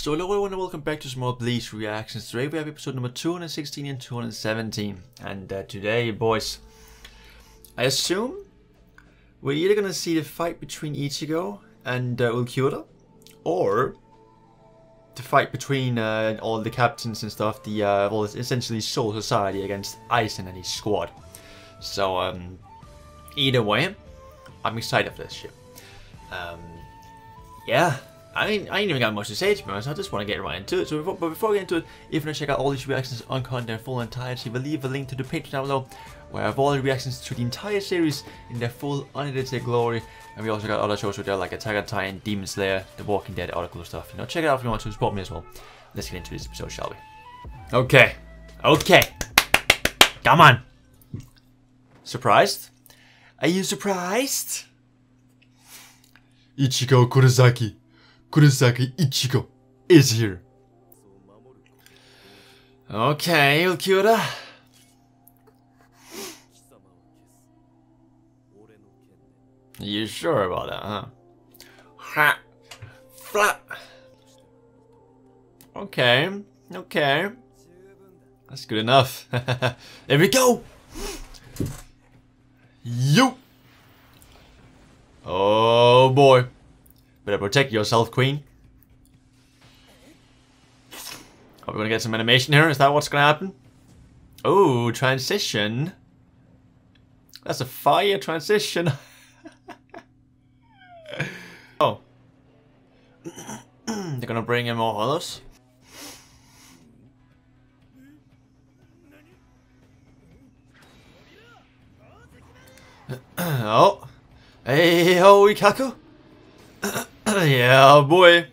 So hello everyone and welcome back to Small Bleach Reactions. Today we have episode number 216 and 217. And uh, today, boys, I assume we're either gonna see the fight between Ichigo and uh, Ulquiorra, or the fight between uh, all the captains and stuff, the uh, well, essentially Soul Society against Aizen and his squad. So um, either way, I'm excited for this shit. Um, yeah, I ain't, I ain't even got much to say to be honest, I just want to get right into it. So before, but before we get into it, if you want to check out all these reactions on content full entirety, we'll leave a link to the Patreon down below, where I have all the reactions to the entire series in their full unedited glory. And we also got other shows with there like Attack on Titan, Demon Slayer, The Walking Dead, all the cool stuff. You know, check it out if you want to support me as well. Let's get into this episode, shall we? Okay. Okay. Come on. Surprised? Are you surprised? Ichigo Kurosaki. Kurosaki Ichigo is here. Okay, Ulquiorra. You sure about that, huh? Ha! Flat! Okay, okay. That's good enough. there we go! You! Oh boy. Better protect yourself, Queen. Are we gonna get some animation here? Is that what's gonna happen? Oh, transition. That's a fire transition. oh. They're gonna bring in more hollows. oh. Hey ho, Ikkaku. yeah, boy.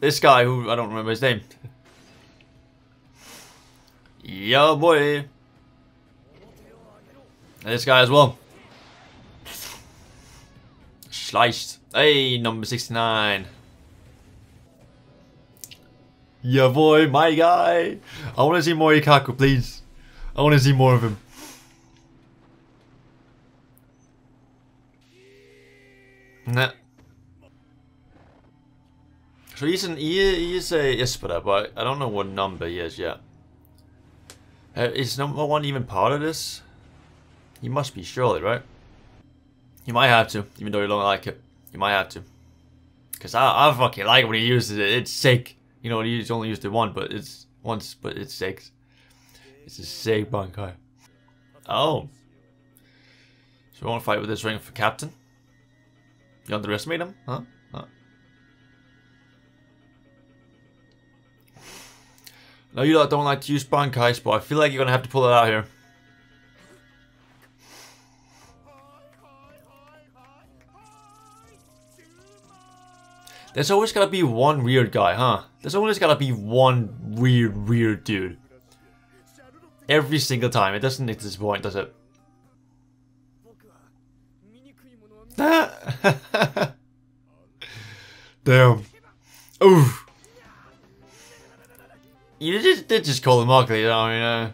This guy who I don't remember his name. yeah, boy. This guy as well. Sliced. Hey, number 69. Yeah, boy, my guy. I want to see more Ikkaku, please. I want to see more of him. Nah. So he's an he, is a Espada, but I don't know what number he is yet. Uh, is number one even part of this? He must be surely, right? You might have to, even though you don't like it. You might have to. Cause I, I fucking like when he uses it. It's sick. You know, he's only used it one, but it's once, but it's sick. It's a sick Bankai. Oh. So we want to fight with this ring for captain? You underestimate him? Huh? No, you lot don't like to use Bankais, but I feel like you're gonna have to pull it out here. There's always gotta be one weird guy, huh? There's always gotta be one weird, weird dude. Every single time. It doesn't disappoint, does it? Damn. You just call him ugly, though, you know.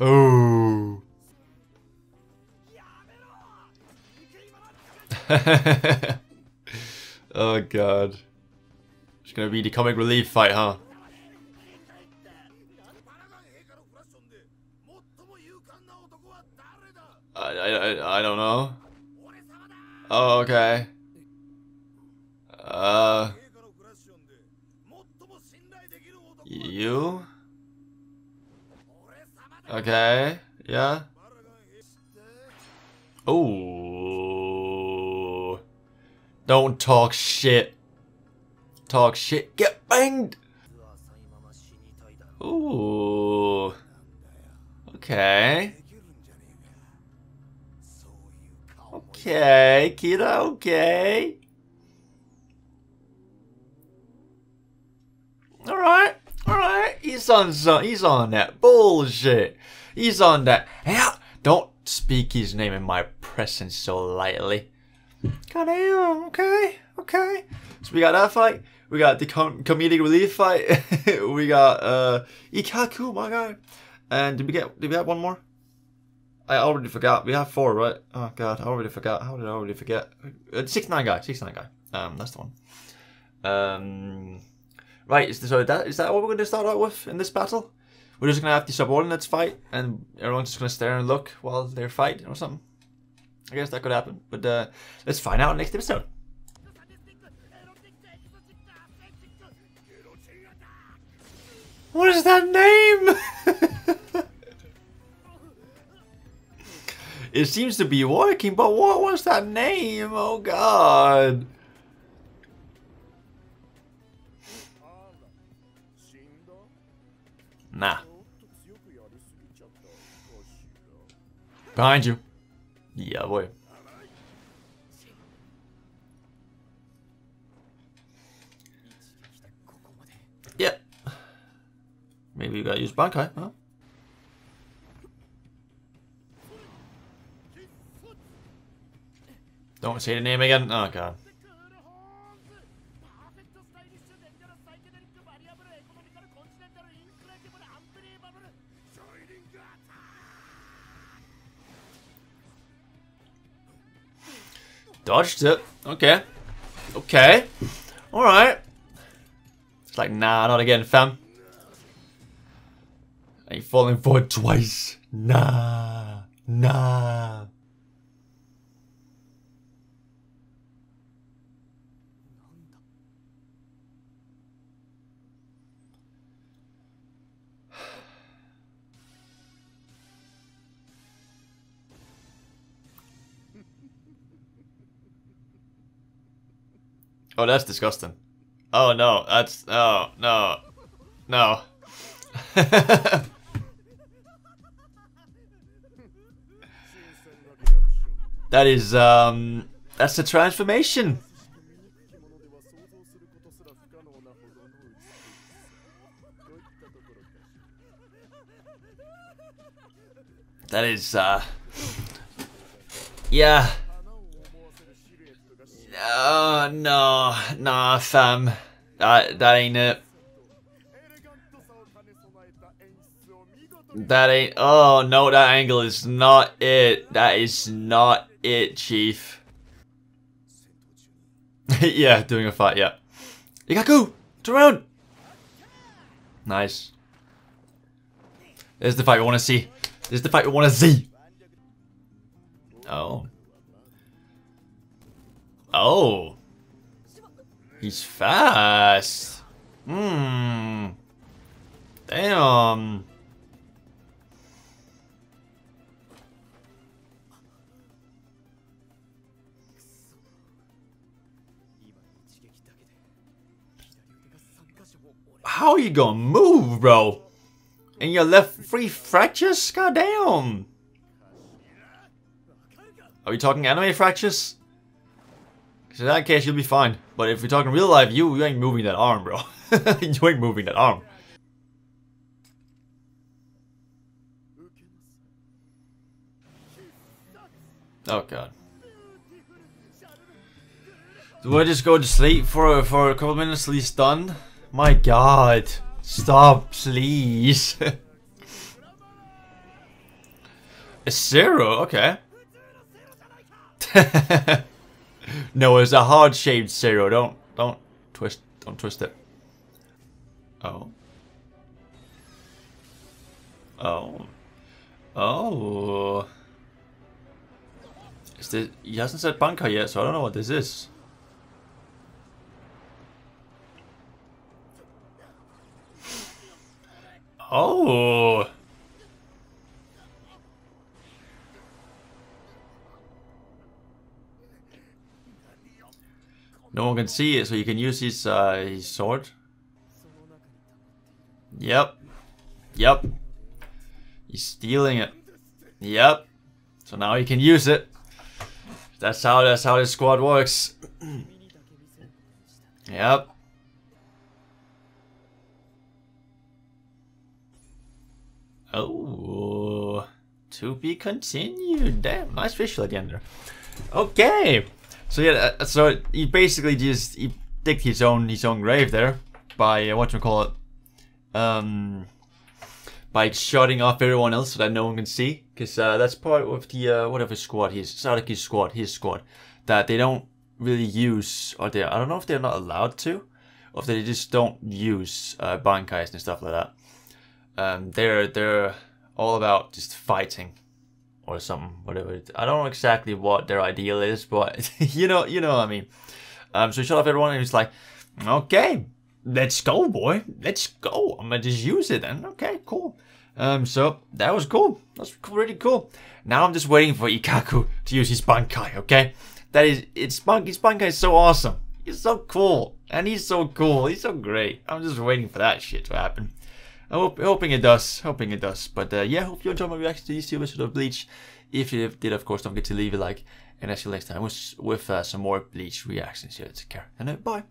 Oh. oh god. It's gonna be the comic relief fight, huh? I, don't know. Oh, okay. Uh. You? Okay, yeah. Oh. Don't talk shit. Talk shit. Get banged. Ooh. Okay. Okay, Kira, okay. Alright, alright. He's on some, he's on that bullshit. He's on that. Yeah, don't speak his name in my presence so lightly. Goddamn, okay, okay. So we got that fight. We got the com- comedic relief fight. we got uh Ikkaku, my guy. And did we get did we have one more? I already forgot. We have four, right? Oh god, I already forgot. How did I already forget? Uh, six nine guy, six nine guy. Um, that's the one. Um, right. Is this, so that is that what we're going to start out with in this battle? We're just gonna have the subordinates fight, and everyone's just gonna stare and look while they're fighting or something. I guess that could happen, but uh, let's find out next episode. What is that name? it seems to be working, but what was that name? Oh god. Nah. Behind you. Yeah, boy. Yep. Maybe you gotta use Bankai, huh? Don't say the name again. Oh god. Dodged it. Okay. Okay. Alright. It's like, nah, not again, fam. Ain't falling forward twice. Nah. Nah. Oh, that's disgusting. Oh no, that's oh no, no. that is um, that's the transformation. That is uh, yeah. Oh no, nah, fam. That that ain't it. That ain't. Oh no, that angle is not it. That is not it, Chief. yeah, doing a fight. Yeah. Ikkaku, turn around. Nice. There's the fight we want to see. There's the fight we want to see. Oh. Oh. He's fast. Hmm. Damn. How are you gonna move, bro? And your left three fractures? Goddamn. Are we talking anime fractures? Because in that case, you'll be fine. But if we're talking real life, you, you ain't moving that arm, bro. you ain't moving that arm. Oh god. Do I just go to sleep for for a couple minutes till he's done? My god. Stop, please. a zero, okay. no, it's a hard shaped zero. Don't don't twist don't twist it. Oh. Oh. Oh. Is this he hasn't said Bankai yet, so I don't know what this is. Oh. One can see it, so you can use his, uh, his sword. Yep. Yep. He's stealing it. Yep. So now he can use it. That's how that's how this squad works. yep. Oh, to be continued. Damn, nice visual at the end there. Okay. So yeah, uh, so he basically just he dig his own his own grave there by uh, what you call it, um, by shutting off everyone else so that no one can see. Because uh, that's part of the uh, whatever squad he's Zaraki's squad, his squad, that they don't really use, or they I don't know if they're not allowed to, or if they just don't use uh, bankais and stuff like that. Um, they're they're all about just fighting or something, whatever. it- I don't know exactly what their ideal is, but you know, you know what I mean. Um, so he shut off everyone, and he's like, "Okay, let's go, boy. Let's go. I'm gonna just use it then. Okay, cool." Um, so that was cool. That's really cool. Now I'm just waiting for Ikkaku to use his Bankai. Okay, that is it's Bankai. Bankai is so awesome. He's so cool, and he's so cool. He's so great. I'm just waiting for that shit to happen. Hope, hoping it does. Hoping it does. But uh, yeah, hope you enjoyed my reaction to these two episodes of Bleach. If you did, of course, don't forget to leave a like. And I'll see you next time with, with uh, some more Bleach reactions. here take care. And uh, bye.